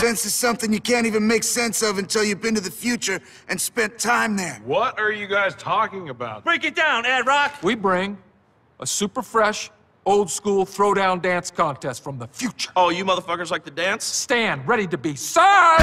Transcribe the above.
Sense is something you can't even make sense of until you've been to the future and spent time there. What are you guys talking about? Break it down, Ad Rock. We bring a super fresh, old school throwdown dance contest from the future. Oh, you motherfuckers like to dance? Stand ready to be signed!